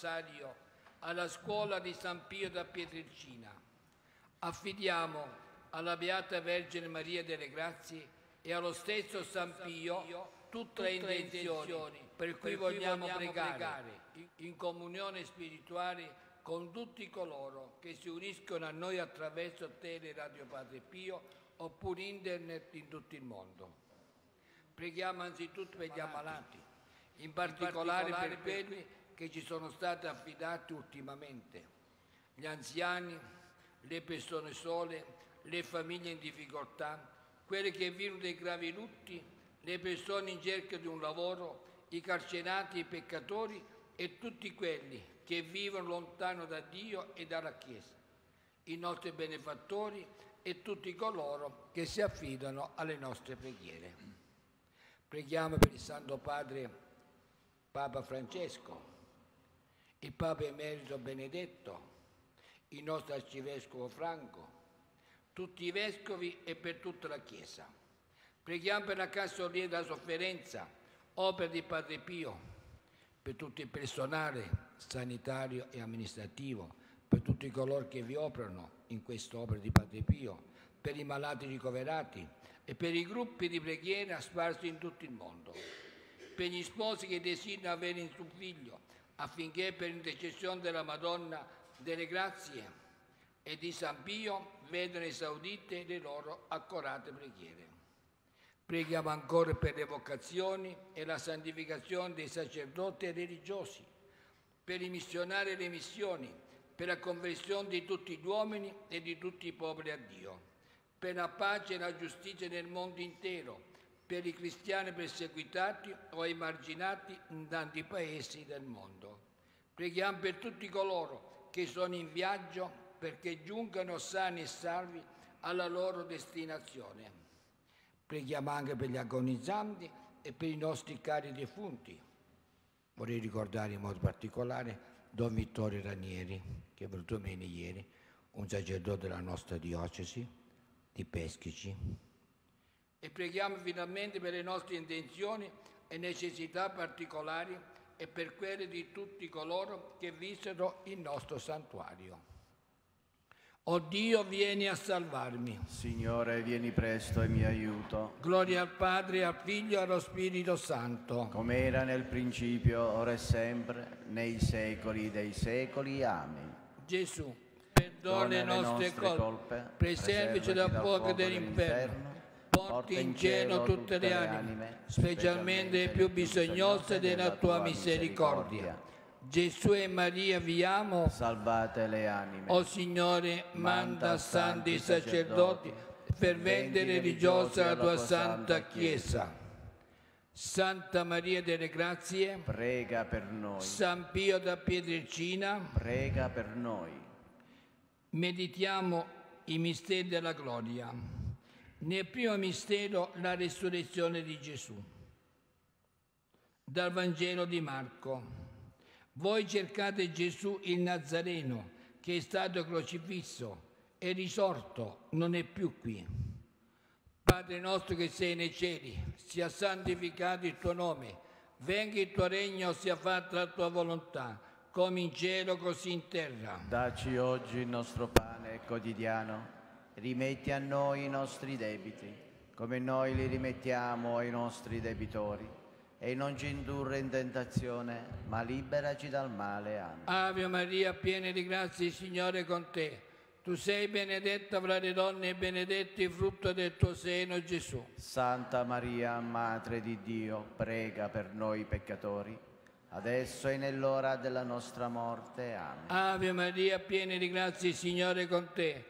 rosario alla scuola di San Pio da Pietrelcina. Affidiamo alla Beata Vergine Maria delle Grazie e allo stesso San Pio tutte le intenzioni per cui vogliamo pregare in comunione spirituale con tutti coloro che si uniscono a noi attraverso Tele Radio Padre Pio oppure internet in tutto il mondo. Preghiamo anzitutto per gli ammalati, in particolare per quelli che ci sono stati affidati ultimamente, gli anziani, le persone sole, le famiglie in difficoltà, quelle che vivono dei gravi lutti, le persone in cerca di un lavoro, i carcerati, i peccatori e tutti quelli che vivono lontano da Dio e dalla Chiesa, i nostri benefattori e tutti coloro che si affidano alle nostre preghiere. Preghiamo per il Santo Padre Papa Francesco, il Papa Emerito Benedetto, il nostro Arcivescovo Franco, tutti i Vescovi e per tutta la Chiesa. Preghiamo per la Cassolia della Sofferenza, opera di Padre Pio, per tutto il personale sanitario e amministrativo, per tutti coloro che vi operano in quest'opera di Padre Pio, per i malati ricoverati e per i gruppi di preghiera sparsi in tutto il mondo, per gli sposi che desiderano avere un figlio, affinché per intercessione della Madonna delle Grazie e di San Pio vedano esaudite le loro accorate preghiere. Preghiamo ancora per le vocazioni e la santificazione dei sacerdoti e religiosi, per i missionari e le missioni, per la conversione di tutti gli uomini e di tutti i popoli a Dio, per la pace e la giustizia nel mondo intero, per i cristiani perseguitati o emarginati in tanti paesi del mondo. Preghiamo per tutti coloro che sono in viaggio perché giungano sani e salvi alla loro destinazione. Preghiamo anche per gli agonizzanti e per i nostri cari defunti. Vorrei ricordare in modo particolare Don Vittorio Ranieri, che è venuto bene ieri, un sacerdote della nostra diocesi di Peschici. E preghiamo finalmente per le nostre intenzioni e necessità particolari e per quelle di tutti coloro che visitano il nostro santuario. O Dio, vieni a salvarmi. Signore, vieni presto e mi aiuto. Gloria al Padre, al Figlio e allo Spirito Santo. Come era nel principio, ora e sempre, nei secoli dei secoli. Amen. Gesù, perdona le nostre, nostre colpe, preservici dal fuoco dell'inferno, porti in cielo tutte le anime, specialmente le più bisognose della tua misericordia Gesù e Maria vi amo. Salvate le anime. O Signore, manda santi sacerdoti, fervente religiosa la tua santa Chiesa. Santa Maria delle Grazie, prega per noi. San Pio da Pietrelcina, prega per noi. Meditiamo i misteri della gloria. Nel primo mistero la resurrezione di Gesù. Dal Vangelo di Marco. Voi cercate Gesù il Nazareno che è stato crocifisso e risorto, non è più qui. Padre nostro che sei nei cieli, sia santificato il tuo nome, venga il tuo regno, sia fatta la tua volontà, come in cielo così in terra. Daci oggi il nostro pane quotidiano, rimetti a noi i nostri debiti, come noi li rimettiamo ai nostri debitori e non ci indurre in tentazione, ma liberaci dal male. Amen. Ave Maria, piena di grazia, il Signore è con te. Tu sei benedetta fra le donne e benedetto il frutto del tuo seno, Gesù. Santa Maria, Madre di Dio, prega per noi peccatori, adesso e nell'ora della nostra morte. Amen. Ave Maria, piena di grazia, il Signore è con te.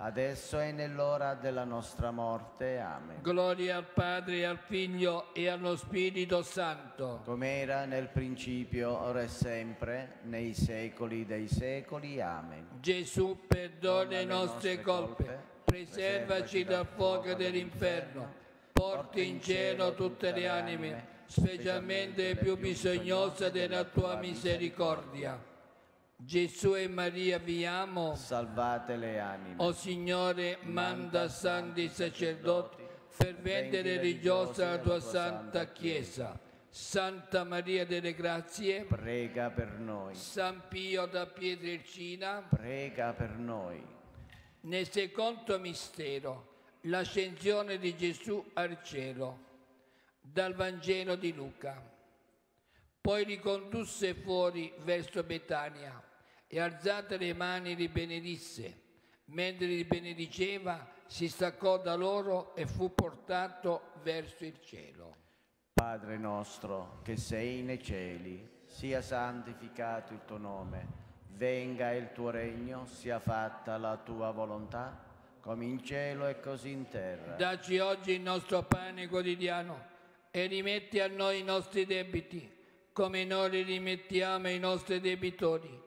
adesso e nell'ora della nostra morte. Amen. Gloria al Padre, al Figlio e allo Spirito Santo. Come era nel principio, ora e sempre, nei secoli dei secoli. Amen. Gesù perdona le nostre colpe, preservaci dal fuoco dell'inferno, porti in cielo tutte le anime, specialmente le più bisognose della tua misericordia. Gesù e Maria vi amo. Salvate le anime. O Signore, manda santi sacerdoti, fervente religiosa la tua santa Chiesa. Santa Maria delle Grazie, Prega per noi. San Pio da Pietrelcina, Prega per noi. nel secondo mistero, l'ascensione di Gesù al cielo, dal Vangelo di Luca. Poi li condusse fuori verso Betania e alzate le mani li benedisse. Mentre li benediceva, si staccò da loro e fu portato verso il cielo. Padre nostro che sei nei cieli, sia santificato il tuo nome, venga il tuo regno, sia fatta la tua volontà, come in cielo e così in terra. Dacci oggi il nostro pane quotidiano e rimetti a noi i nostri debiti, come noi li rimettiamo ai nostri debitori.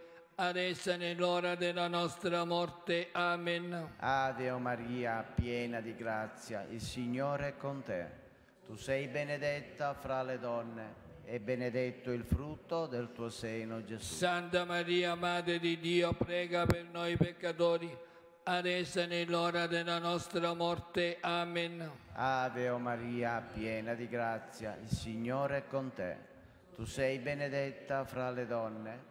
adesso e nell'ora della nostra morte. Amen. Ave Maria, piena di grazia, il Signore è con te. Tu sei benedetta fra le donne e benedetto il frutto del tuo seno, Gesù. Santa Maria, Madre di Dio, prega per noi peccatori, adesso e nell'ora della nostra morte. Amen. Ave Maria, piena di grazia, il Signore è con te. Tu sei benedetta fra le donne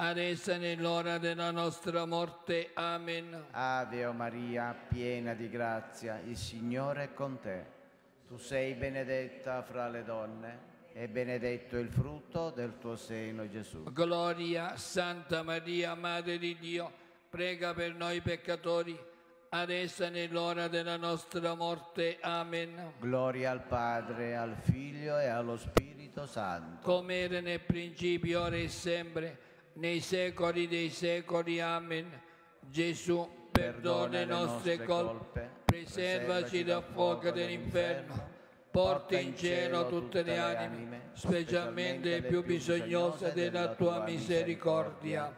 adesso nell'ora della nostra morte. Amen. Ave o Maria, piena di grazia, il Signore è con te. Tu sei benedetta fra le donne e benedetto il frutto del tuo seno, Gesù. Gloria, Santa Maria, Madre di Dio, prega per noi peccatori, adesso e nell'ora della nostra morte. Amen. Gloria al Padre, al Figlio e allo Spirito Santo. Come era nel principio, ora e sempre, nei secoli dei secoli. Amen. Gesù, perdona le nostre colpe, preservaci dal fuoco dell'inferno, porta in cielo tutte le anime, specialmente le più bisognose della tua misericordia.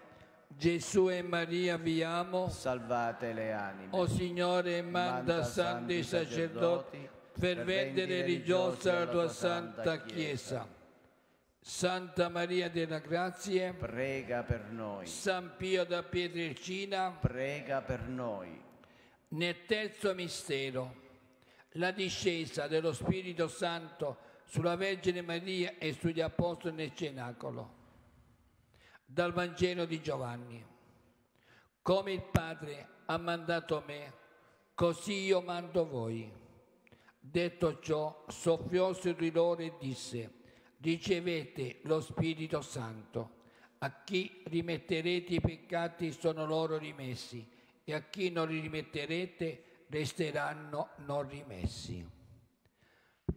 Gesù e Maria vi amo. Salvate le anime. O Signore, manda santi sacerdoti, fervente religiosa la tua santa Chiesa. Santa Maria della Grazia, Prega per noi. San Pio da Pietrelcina, Prega per noi. nel terzo mistero, la discesa dello Spirito Santo sulla Vergine Maria e sugli Apostoli nel cenacolo. Dal Vangelo di Giovanni. Come il Padre ha mandato me, così io mando voi. Detto ciò, soffiò su di loro e disse, ricevete lo Spirito Santo. A chi rimetterete i peccati sono loro rimessi e a chi non li rimetterete resteranno non rimessi.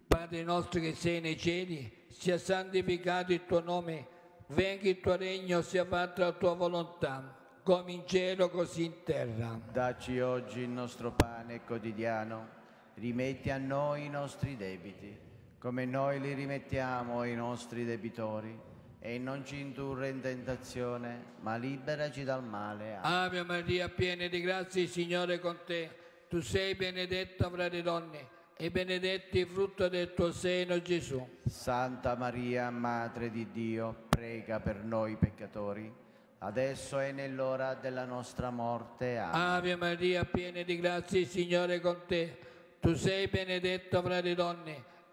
Padre nostro che sei nei cieli, sia santificato il tuo nome, venga il tuo regno, sia fatta la tua volontà, come in cielo così in terra. Dacci oggi il nostro pane quotidiano. Rimetti a noi i nostri debiti, come noi li rimettiamo ai nostri debitori. E non ci indurre in tentazione, ma liberaci dal male. Ave Maria, piena di grazia, il Signore è con te. Tu sei benedetta fra le donne e benedetto il frutto del tuo seno, Gesù. Santa Maria, Madre di Dio, prega per noi peccatori, adesso e nell'ora della nostra morte. Amen. Ave Maria, piena di grazia, il Signore è con te. Tu sei benedetta fra le donne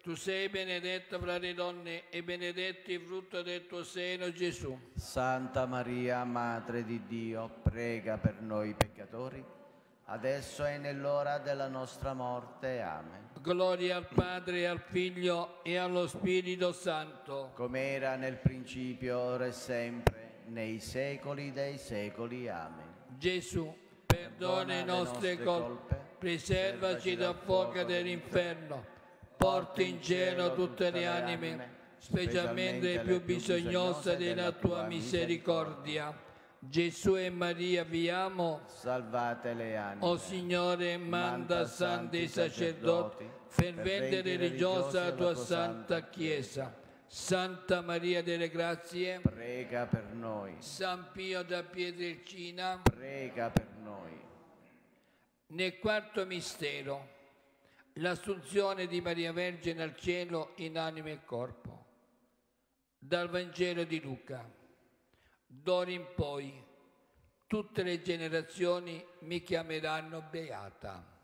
Tu sei benedetta fra le donne e benedetto il frutto del tuo seno, Gesù. Santa Maria, Madre di Dio, prega per noi peccatori, adesso e nell'ora della nostra morte. Amen. Gloria al Padre, al Figlio e allo Spirito Santo. Come era nel principio, ora e sempre, nei secoli dei secoli. Amen. Gesù, perdona le nostre colpe, preservaci dal fuoco dell'inferno, porti in cielo tutte le anime, specialmente le più bisognose della tua misericordia. Gesù e Maria vi amo. Salvate le anime. O Signore, manda santi sacerdoti, fervente religiosa la tua santa Chiesa. Santa Maria delle Grazie, Prega per noi. San Pio da Pietrelcina, Prega per noi. Nel quarto mistero, l'assunzione di Maria Vergine al cielo in anima e corpo. Dal Vangelo di Luca. D'ora in poi tutte le generazioni mi chiameranno beata.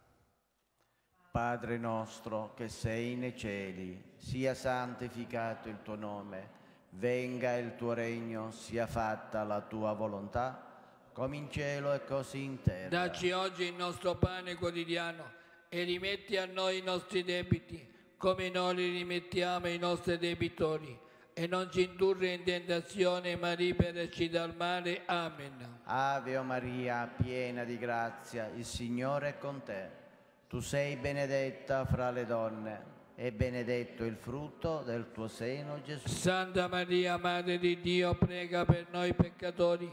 Padre nostro che sei nei cieli, sia santificato il tuo nome, venga il tuo regno, sia fatta la tua volontà, come in cielo e così in terra. Dacci oggi il nostro pane quotidiano e rimetti a noi i nostri debiti, come noi li rimettiamo ai nostri debitori. E non ci indurre in tentazione, ma liberaci dal male. Amen. Ave o Maria, piena di grazia, il Signore è con te. Tu sei benedetta fra le donne e benedetto il frutto del tuo seno, Gesù. Santa Maria, Madre di Dio, prega per noi peccatori,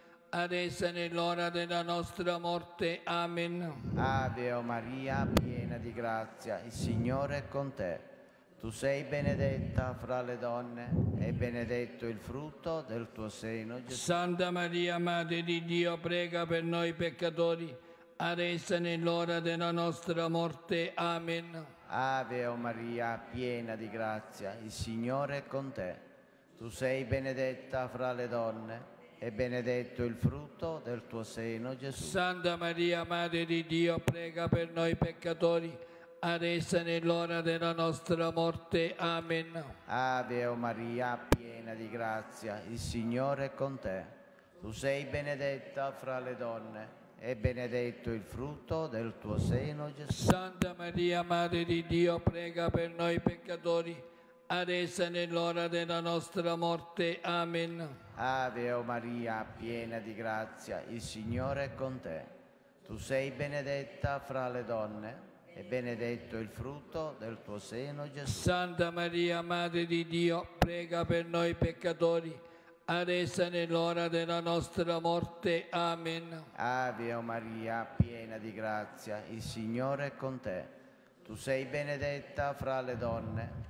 adesso e nell'ora della nostra morte. Amen. Ave o Maria, piena di grazia, il Signore è con te. Tu sei benedetta fra le donne e benedetto il frutto del tuo seno, Gesù. Santa Maria, Madre di Dio, prega per noi peccatori, adesso e nell'ora della nostra morte. Amen. Ave o Maria, piena di grazia, il Signore è con te. Tu sei benedetta fra le donne e benedetto il frutto del tuo seno, Gesù. Santa Maria, Madre di Dio, prega per noi peccatori, adesso e nell'ora della nostra morte. Amen. Ave o Maria, piena di grazia, il Signore è con te. Tu sei benedetta fra le donne e benedetto il frutto del tuo seno, Gesù. Santa Maria, Madre di Dio, prega per noi peccatori, adesso e nell'ora della nostra morte. Amen. Ave o Maria, piena di grazia, il Signore è con te. Tu sei benedetta fra le donne e benedetto il frutto del tuo seno, Gesù. Santa Maria, Madre di Dio, prega per noi peccatori, adesso e nell'ora della nostra morte. Amen. Ave o Maria, piena di grazia, il Signore è con te. Tu sei benedetta fra le donne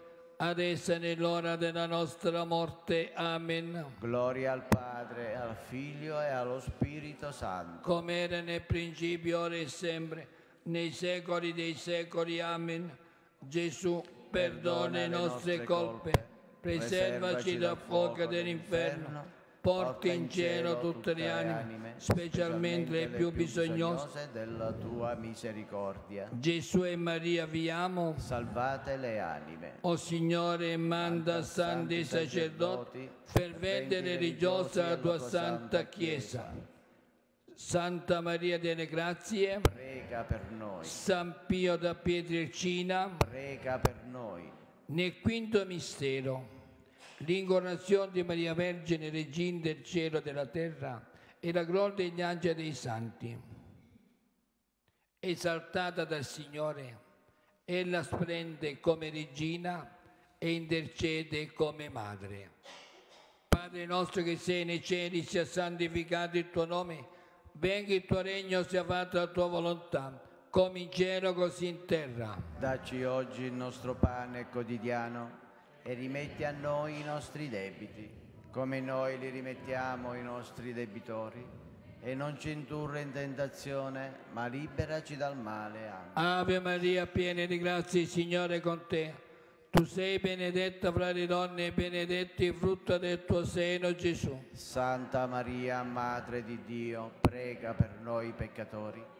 adesso e nell'ora della nostra morte. Amen. Gloria al Padre, al Figlio e allo Spirito Santo. Come era nel principio, ora e sempre, nei secoli dei secoli. Amen. Gesù, perdona le nostre colpe, preservaci dal fuoco dell'inferno porti in cielo tutte le anime, specialmente le più bisognose della tua misericordia. Gesù e Maria vi amo. Salvate le anime. O Signore, manda santi sacerdoti, fervente religiosa la tua santa Chiesa. Santa Maria delle Grazie, prega per noi. San Pio da Pietrelcina, prega per noi. Nel quinto mistero l'incoronazione di Maria Vergine, Regina del cielo e della terra, e la gloria degli angeli e dei santi. Esaltata dal Signore, ella splende come regina e intercede come madre. Padre nostro che sei nei cieli, sia santificato il tuo nome, venga il tuo regno, sia fatta la tua volontà, come in cielo così in terra. Dacci oggi il nostro pane quotidiano e rimetti a noi i nostri debiti, come noi li rimettiamo ai nostri debitori. E non ci indurre in tentazione, ma liberaci dal male. Amen. Ave Maria, piena di grazia, il Signore è con te. Tu sei benedetta fra le donne e benedetto il frutto del tuo seno, Gesù. Santa Maria, Madre di Dio, prega per noi peccatori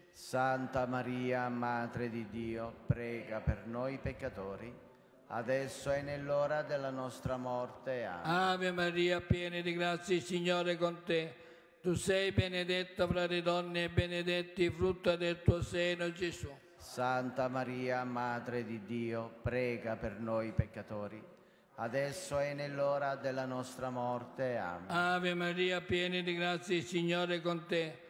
Santa Maria, Madre di Dio, prega per noi peccatori, adesso è nell'ora della nostra morte. Amen. Ave Maria, piena di grazia, il Signore con te. Tu sei benedetta fra le donne e benedetto il frutto del tuo seno, Gesù. Santa Maria, Madre di Dio, prega per noi peccatori, adesso è nell'ora della nostra morte. Amen. Ave Maria, piena di grazia, il Signore con te.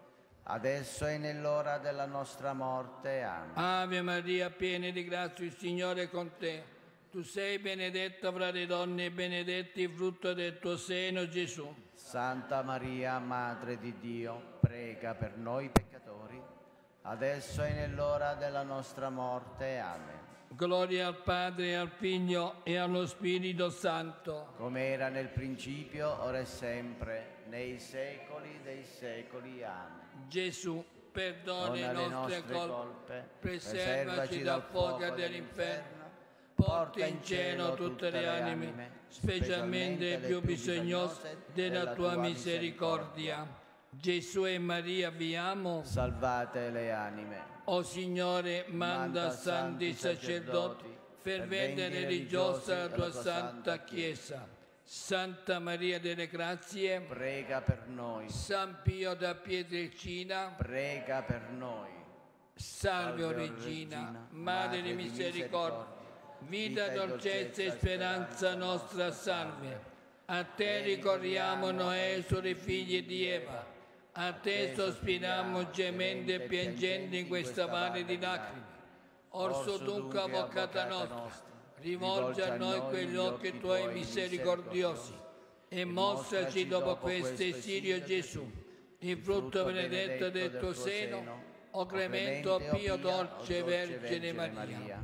adesso è nell'ora della nostra morte. Amen. Ave Maria, piena di grazia, il Signore è con te. Tu sei benedetta fra le donne e benedetto il frutto del tuo seno, Gesù. Santa Maria, Madre di Dio, prega per noi peccatori, adesso è nell'ora della nostra morte. Amen. Gloria al Padre, e al Figlio e allo Spirito Santo. Come era nel principio, ora e sempre, nei secoli dei secoli. Amen. Gesù, perdona le nostre colpe, preservaci dal fuoco dell'inferno, porta in cielo tutte le anime, specialmente le più bisognose della tua misericordia. Gesù e Maria vi amo. Salvate le anime. O Signore, manda santi sacerdoti, fervente religiosa la tua santa Chiesa. Santa Maria delle Grazie, Prega per noi. San Pio da Pietrelcina, Prega per noi. Salve o Regina, Madre di misericordia, vita, dolcezza e speranza nostra salve. A te ricorriamo noi, esuli figli di Eva. A te sospiriamo gemendo e piangendo in questa vale di lacrime. Orso dunque, avvocata nostra, rivolge a noi quegli occhi tuoi misericordiosi e mostraci dopo questo esilio Gesù, il frutto benedetto del tuo seno, o clemente, o pio, dolce Vergine Maria.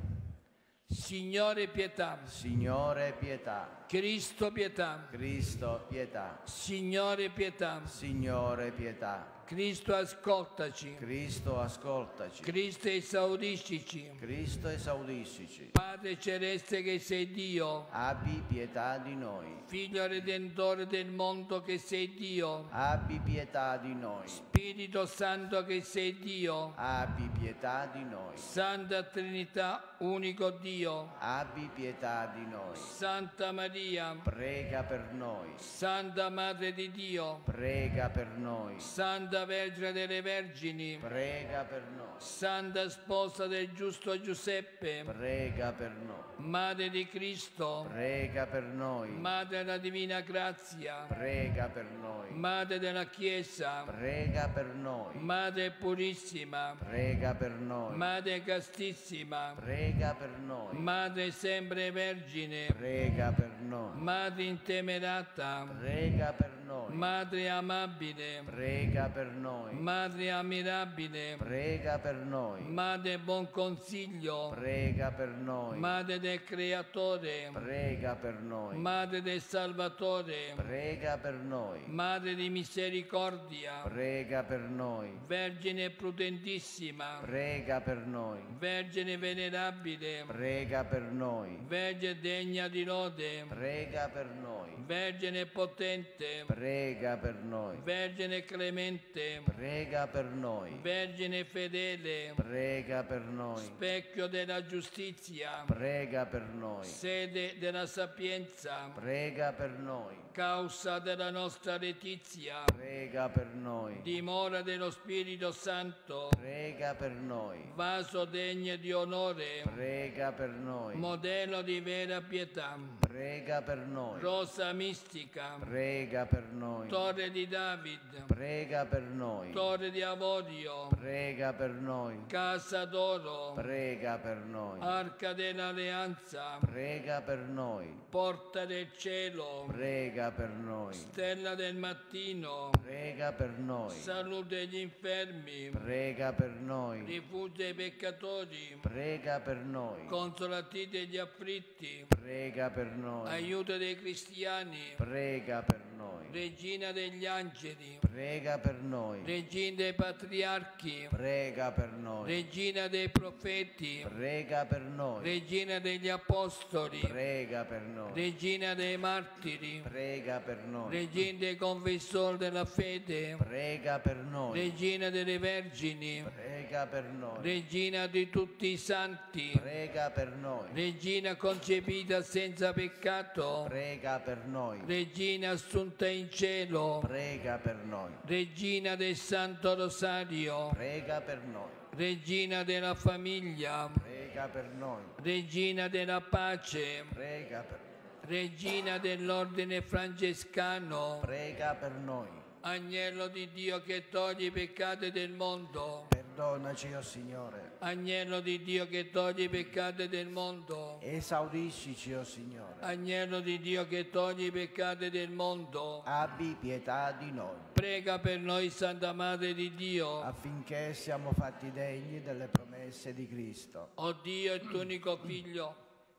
Signore pietà, Signore pietà. Cristo pietà, Cristo pietà. Signore pietà, Signore pietà. Cristo ascoltaci, Cristo ascoltaci. Cristo esaudiscici, Cristo esaudiscici. Padre celeste che sei Dio, Abbi pietà di noi. Figlio redentore del mondo che sei Dio, Abbi pietà di noi. Spirito Santo che sei Dio, Abbi pietà di noi. Santa Trinità, unico Dio, Abbi pietà di noi. Santa Maria, Prega per noi. Santa Madre di Dio, Prega per noi. Santa Vergine delle Vergini, Prega per noi. Santa Sposa del giusto Giuseppe, Prega per noi. Madre di Cristo, Prega per noi. Madre della Divina Grazia, Prega per noi. Madre della Chiesa, Prega per noi. Madre purissima, Prega per noi. Madre castissima, Prega per noi. Madre sempre Vergine, Prega per noi. Madre intemerata, Prega per noi. Madre amabile, Prega per noi. Madre ammirabile, Prega per noi. Madre buon consiglio, Prega per noi. Madre del Creatore, Prega per noi. Madre del Salvatore, Prega per noi. Madre di misericordia, Prega per noi. Vergine prudentissima, Prega per noi. Vergine venerabile, Prega per noi. Vergine degna di lode, Prega per noi. Vergine potente, Prega per noi. Vergine clemente, Prega per noi. Vergine fedele, Prega per noi. specchio della giustizia, Prega per noi. sede della sapienza, Prega per noi. Causa della nostra letizia, Prega per noi. dimora dello Spirito Santo, Prega per noi. vaso degno di onore, Prega per noi. modello di vera pietà, Prega per noi. rosa mistica, Prega per noi. torre di David, Prega per noi. torre di avorio, Prega per noi. casa d'oro, Prega per noi. arca dell'alleanza, Prega per noi. porta del cielo, Prega per noi. stella del mattino, Prega per noi. salute degli infermi, Prega per noi. rifugio dei peccatori, Prega per noi. consolati degli afflitti, Prega per noi. aiuto dei cristiani, Prega per noi. Regina degli angeli, Prega per noi. regina dei patriarchi, Prega per noi. regina dei profeti, Prega per noi. regina degli apostoli, Prega per noi. regina dei martiri, Prega per noi. regina dei confessori della fede, Prega per noi. regina delle vergini, Prega per noi. regina di tutti i santi, Prega per noi. regina concepita senza peccato, Prega per noi. regina assunta in cielo, Prega per noi. regina del Santo Rosario, Prega per noi. regina della famiglia, Prega per noi. regina della pace, Prega per regina dell'ordine francescano, Prega per noi. agnello di Dio che toglie i peccati del mondo, Perdonaci, o Signore. agnello di Dio che toglie i peccati del mondo, Esaudiscici, o Signore. agnello di Dio che toglie i peccati del mondo, Abbi pietà di noi, prega per noi Santa Madre di Dio, affinché siamo fatti degni delle promesse di Cristo. O Dio, il tuo unico Figlio,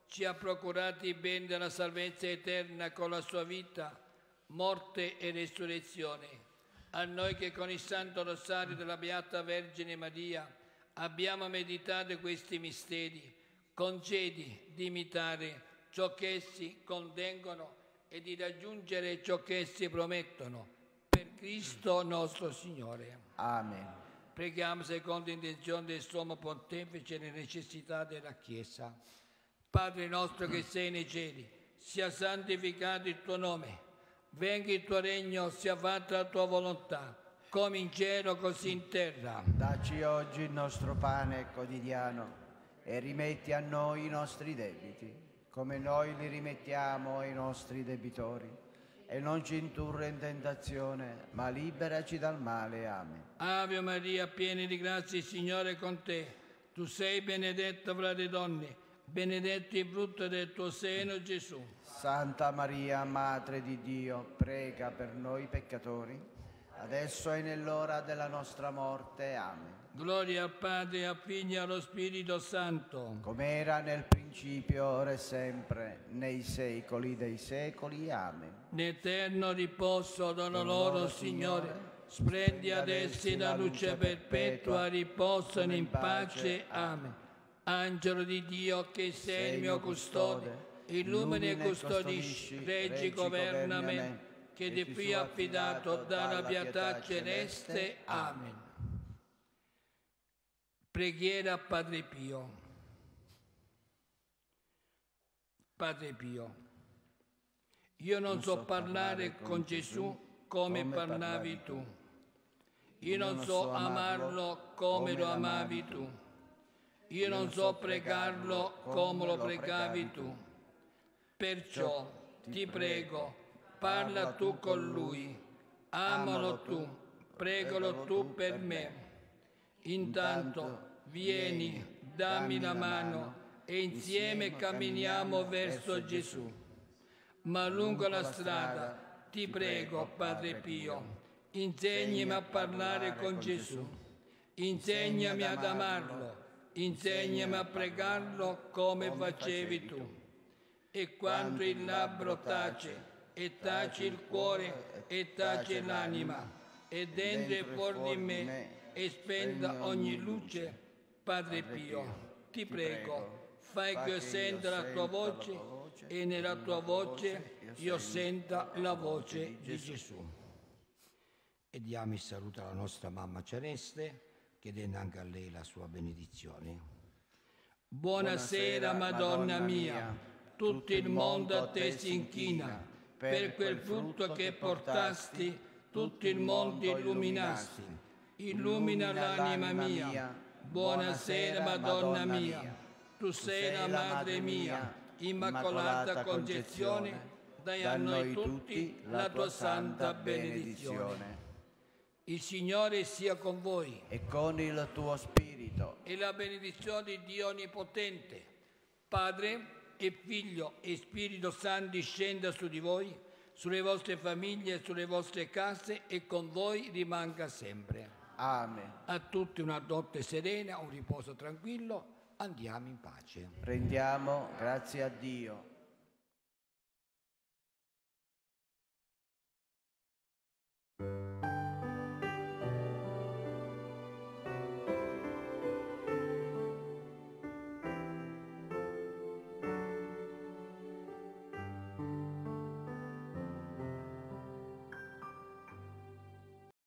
ci ha procurato i beni della salvezza eterna con la sua vita, morte e resurrezione. A noi che con il Santo Rosario della Beata Vergine Maria abbiamo meditato questi misteri, concedi di imitare ciò che essi contengono e di raggiungere ciò che essi promettono. Per Cristo nostro Signore. Amen. Preghiamo secondo intenzione del Sommo Pontefice le necessità della Chiesa. Padre nostro che sei nei cieli, sia santificato il tuo nome, venga il tuo regno, sia fatta la tua volontà, come in cielo così in terra. Dacci oggi il nostro pane quotidiano e rimetti a noi i nostri debiti, come noi li rimettiamo ai nostri debitori. E non ci indurre in tentazione, ma liberaci dal male. Amen. Ave Maria, piena di grazia, il Signore è con te. Tu sei benedetta fra le donne, benedetto il frutto del tuo seno, Gesù. Santa Maria, Madre di Dio, prega per noi peccatori, adesso e nell'ora della nostra morte. Amen. Gloria al Padre, al Figlio e allo Spirito Santo. Come era nel principio, ora e sempre, nei secoli dei secoli. Amen. N'eterno riposo dono loro, Signore. Sprendi ad essi la luce perpetua, riposano in pace. Amen. Angelo di Dio che sei il mio custode, illumini e custodisci, reggi, governa me, che ti fui affidato dalla pietà celeste. Amen. Preghiera a Padre Pio. Padre Pio, io non so parlare con Gesù come parlavi tu. Io non so amarlo come lo amavi tu. Io non so pregarlo come lo pregavi tu. Perciò ti prego, parla tu con lui, amalo tu, pregalo tu per me. Intanto vieni, dammi la mano e insieme camminiamo verso Gesù. Ma lungo la strada, ti prego, Padre Pio, insegnami a parlare con Gesù, insegnami ad amarlo, insegnami a pregarlo come facevi tu. E quando il labbro tace, e tace il cuore, e tace l'anima, e dentro e fuori di me, e spenda ogni luce, Padre Pio, ti prego, fai che io senta la tua voce e nella tua voce io senta la voce di Gesù. E diamo il saluto alla nostra mamma celeste, chiedendo anche a lei la sua benedizione. Buonasera Madonna mia, tutto il mondo a te si inchina, per quel frutto che portasti, tutto il mondo illuminasti. Illumina l'anima mia. Buonasera Madonna mia, tu sei la Madre mia, Immacolata Concezione, dai a noi tutti la tua santa benedizione. Il Signore sia con voi. E con il tuo spirito. E la benedizione di Dio Onnipotente, Padre e Figlio e Spirito Santo discenda su di voi, sulle vostre famiglie, e sulle vostre case e con voi rimanga sempre. Amen. A tutti una notte serena, un riposo tranquillo. Andiamo in pace. Rendiamo grazie a Dio.